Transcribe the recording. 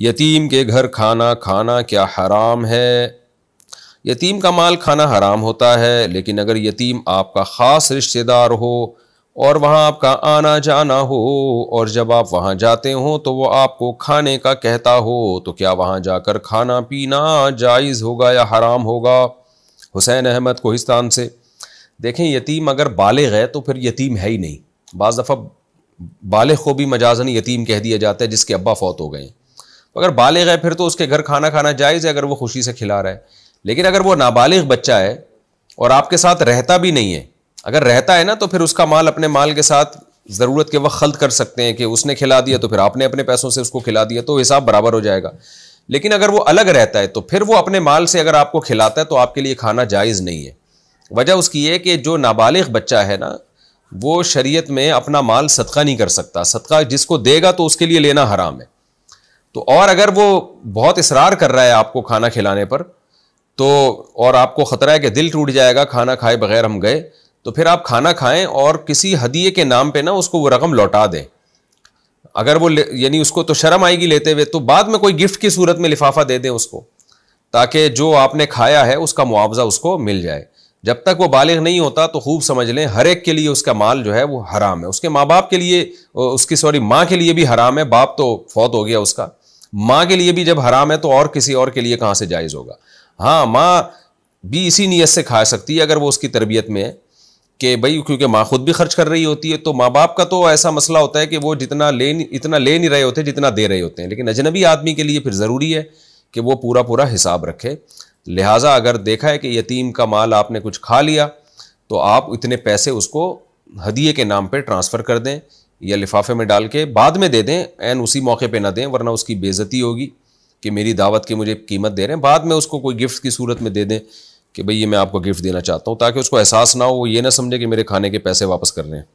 यतीम के घर खाना खाना क्या हराम है? यतीम का माल खाना हराम होता है, लेकिन अगर यतीम आपका ख़ास रिश्तेदार हो और वहाँ आपका आना जाना हो और जब आप वहाँ जाते हो तो वो आपको खाने का कहता हो तो क्या वहाँ जाकर खाना पीना जायज़ होगा या हराम होगा? हुसैन अहमद कोहिस्तान से, देखें, यतीम अगर बालग है तो फिर यतीम है ही नहीं। बाज़ दफ़ा बालग को भी मजाजन यतीम कह दिया जाता है जिसके अब्बा फौत हो गए अगर बालग है, फिर तो उसके घर खाना खाना जायज़ है अगर वो खुशी से खिला रहा है। लेकिन अगर वो नाबालिग बच्चा है और आपके साथ रहता भी नहीं है, अगर रहता है ना तो फिर उसका माल अपने माल के साथ ज़रूरत के वक्त खल्त कर सकते हैं कि उसने खिला दिया तो फिर आपने अपने पैसों से उसको खिला दिया तो हिसाब बराबर हो जाएगा। लेकिन अगर वो अलग रहता है तो फिर वो अपने माल से अगर आपको खिलाता है तो आपके लिए खाना जायज़ नहीं है। वजह उसकी ये कि जो नाबालिग बच्चा है ना, वो शरीयत में अपना माल सदका नहीं कर सकता। सदका जिसको देगा तो उसके लिए लेना हराम है। तो और अगर वो बहुत इसरार कर रहा है आपको खाना खिलाने पर तो और आपको ख़तरा है कि दिल टूट जाएगा खाना खाए बगैर हम गए तो फिर आप खाना खाएँ और किसी हदिये के नाम पे ना उसको वो रकम लौटा दें। अगर वो यानी उसको तो शर्म आएगी लेते हुए तो बाद में कोई गिफ्ट की सूरत में लिफाफा दे दें उसको, ताकि जो आपने खाया है उसका मुआवजा उसको मिल जाए। जब तक वो बालिग नहीं होता तो खूब समझ लें, हर एक के लिए उसका माल जो है वो हराम है। उसके माँ बाप के लिए, उसकी सॉरी माँ के लिए भी हराम है, बाप तो फौत हो गया उसका। माँ के लिए भी जब हराम है तो और किसी और के लिए कहाँ से जायज़ होगा? हाँ माँ भी इसी नीयत से खा सकती है अगर वो उसकी तरबियत में है कि भाई, क्योंकि माँ खुद भी खर्च कर रही होती है तो माँ बाप का तो ऐसा मसला होता है कि वो जितना ले इतना ले नहीं रहे होते जितना दे रहे होते हैं। लेकिन अजनबी आदमी के लिए फिर ज़रूरी है कि वो पूरा पूरा हिसाब रखे। लिहाजा अगर देखा है कि यतीम का माल आपने कुछ खा लिया तो आप इतने पैसे उसको हदिये के नाम पर ट्रांसफ़र कर दें। या लिफाफे में डाल के बाद में दे दें एन उसी मौके पे ना दें, वरना उसकी बेज़ती होगी कि मेरी दावत की मुझे कीमत दे रहे हैं। बाद में उसको कोई गिफ्ट की सूरत में दे दें कि भाई ये मैं आपको गिफ्ट देना चाहता हूँ, ताकि उसको एहसास ना हो, वो ये ना समझे कि मेरे खाने के पैसे वापस कर रहे हैं।